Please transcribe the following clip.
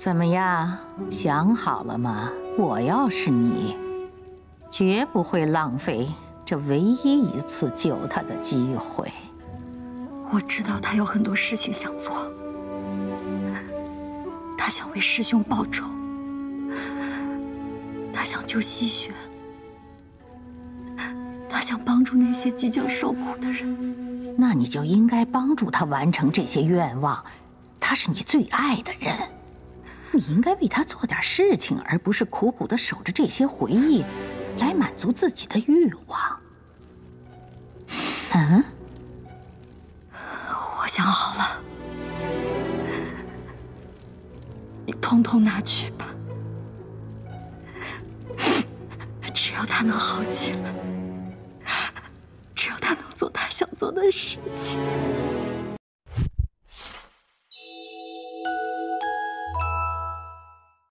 怎么样，想好了吗？我要是你，绝不会浪费这唯一一次救他的机会。我知道他有很多事情想做，他想为师兄报仇，他想救西玄，他想帮助那些即将受苦的人。那你就应该帮助他完成这些愿望。他是你最爱的人，你你应该为他做点事情，而不是苦苦的守着这些回忆，来满足自己的欲望。嗯，我想好了，你通通拿去吧，只要他能好起来，只要他能做他想做的事情。